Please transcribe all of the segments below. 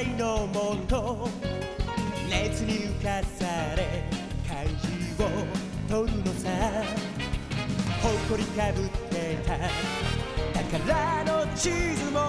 いのもと熱に浮かされ漢字を取るのさ。誇りかぶってた宝の地図も。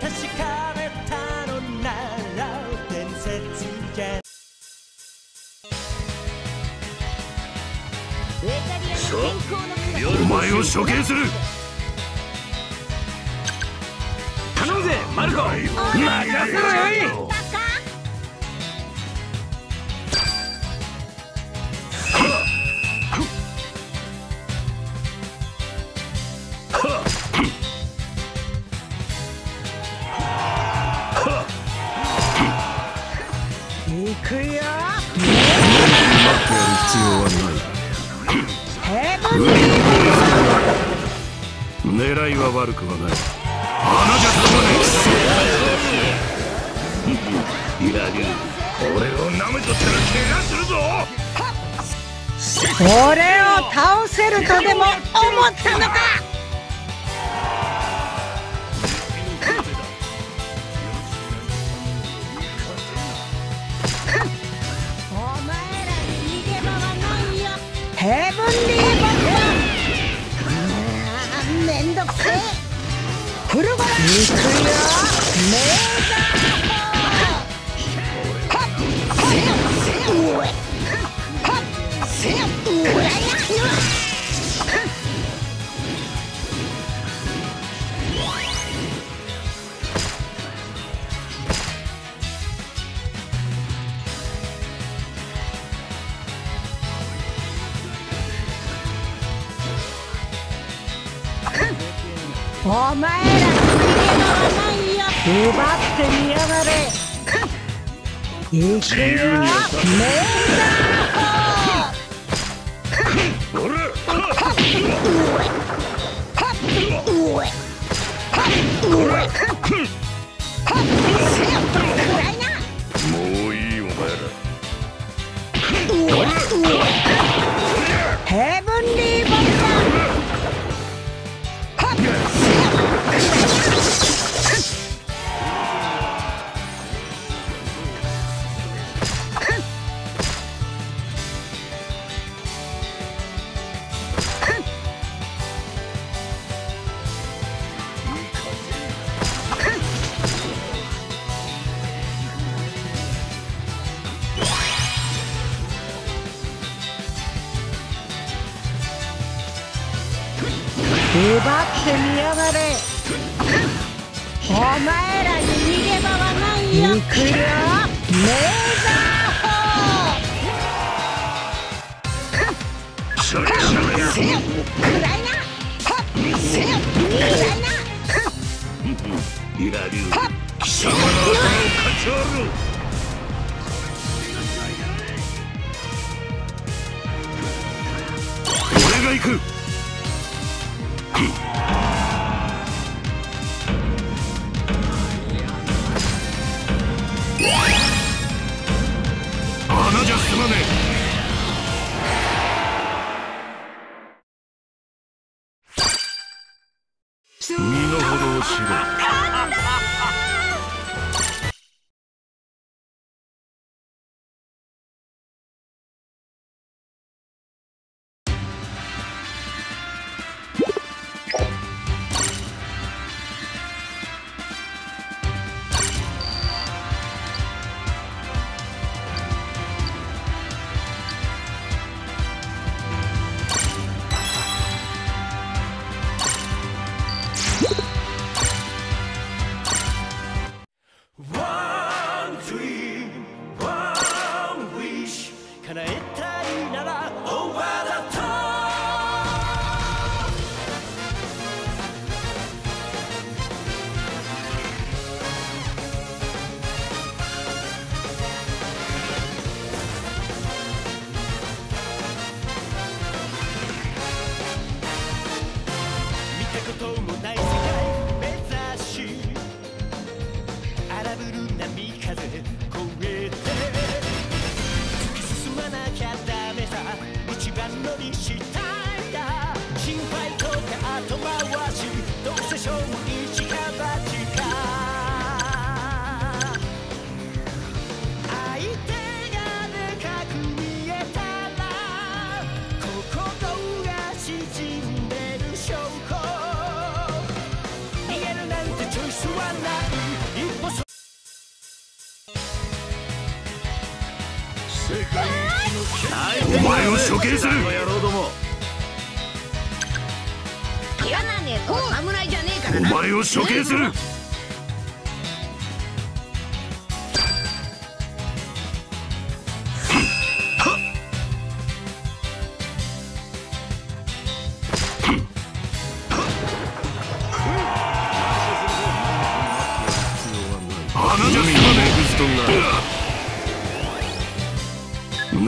確かめたのなら伝説じゃ。お前を処刑する。マルコ任せろよ行くよ待ってやる必要はヘブンない狙いは悪くはない俺を舐めとったら怪我するぞ俺を倒せるとでも思ったのか？お前ら奪ってみやがれ。行くよメーザー前らに逃げ場はないよ。行くよ穴じ前を処刑する。野郎ども嫌なねえと侍じゃねえかお前を処刑する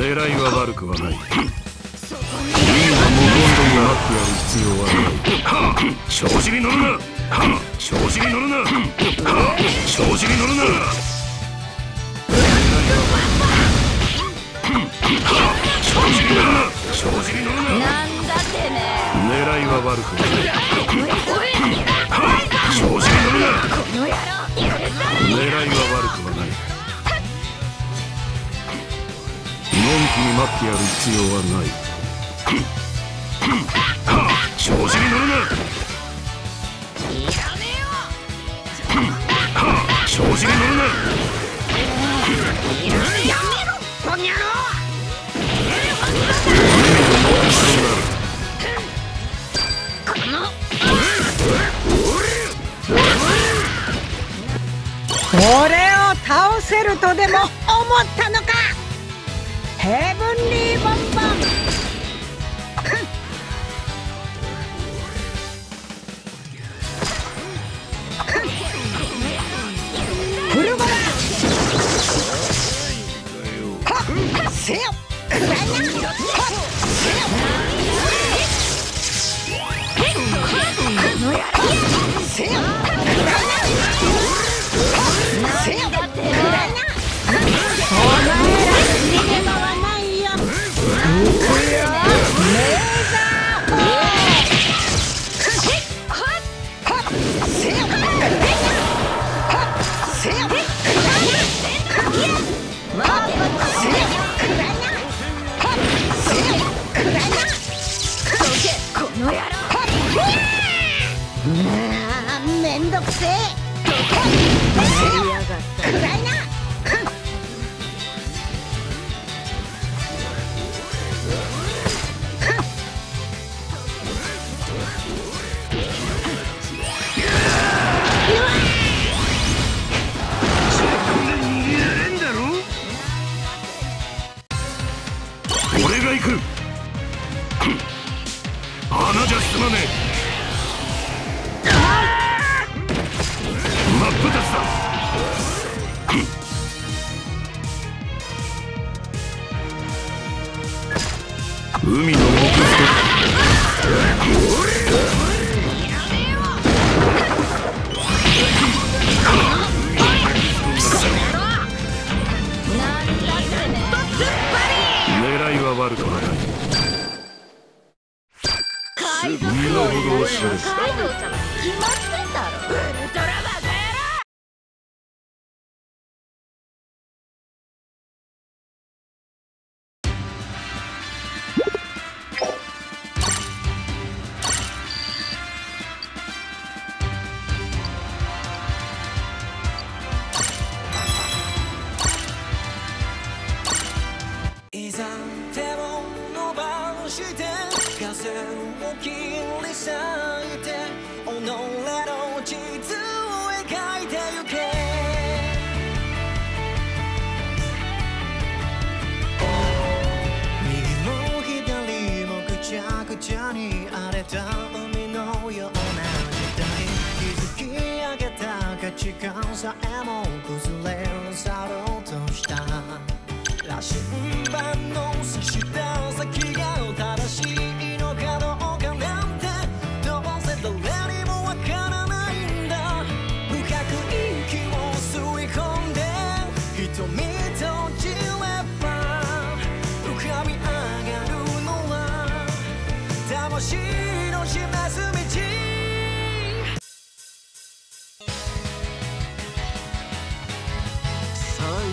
狙いは悪くはない。そこに今無言となってやる必要はない。調子に乗るな。調子に乗るな。調子に乗るな。調子に乗るな。調子に乗るな狙いは悪くない調子に乗るな。狙いは悪くはないに待ってやる必要はない。調子に乗るな。調子に乗るな。えよやめろこの野郎この俺を倒せるとでも思ったのか？ヘブンリーボン。ボンフルゴラはっせよ。くらいなはっせよ。あーめんどくせえ。せよくらいな俺が行く。穴じゃ済まねえ。は悪くはない。海賊身の程を知るカイドウ様に決まってして風を切り裂いて己の地図を描いてゆけ。右も左もぐちゃぐちゃに荒れた海のような時代。築き上げた価値観さえも崩れ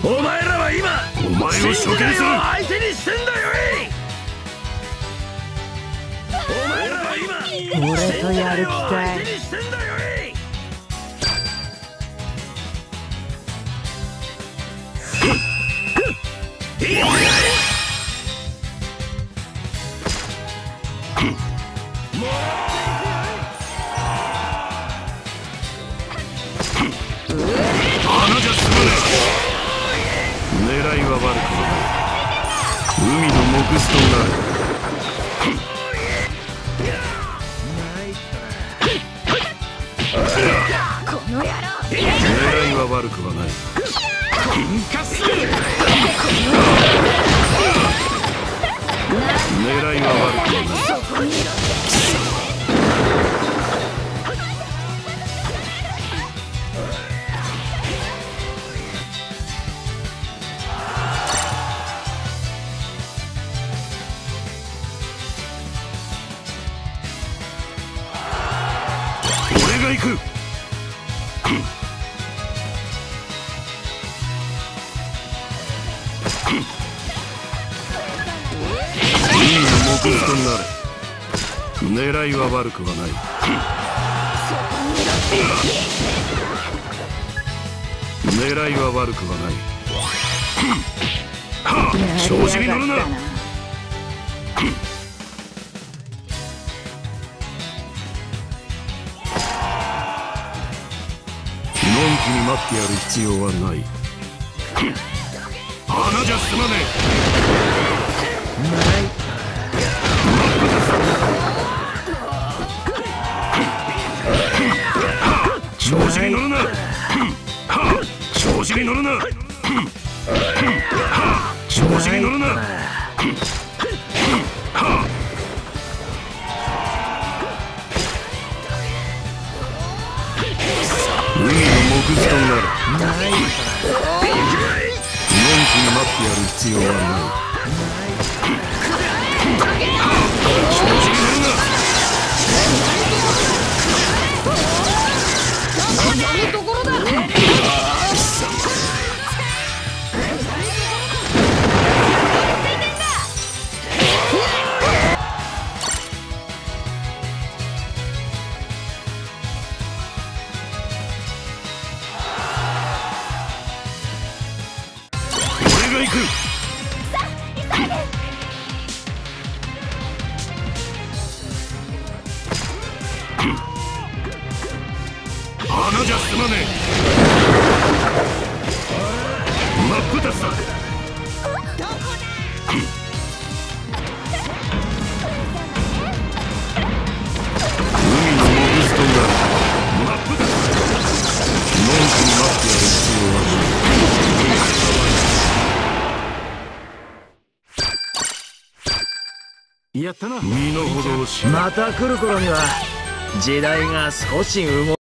お前らは今お前を処刑する。相手にしてんだよい。お前らは今俺とやる気かい相手にしてんだよい。いは悪くはない海の木スとなるこの野郎。狙いは悪くはない。狙いは悪くはない海の木スとなれ。狙いは悪くはない。狙いは悪くはない。はあ調子に乗るな。のんきに待ってやる必要はない。穴じゃ済まねえ。に乗るな。調子に乗るな。海の木図となるのんきに待ってやる必要はない。く。やったな。身の程を知る。また来る頃には時代が少し動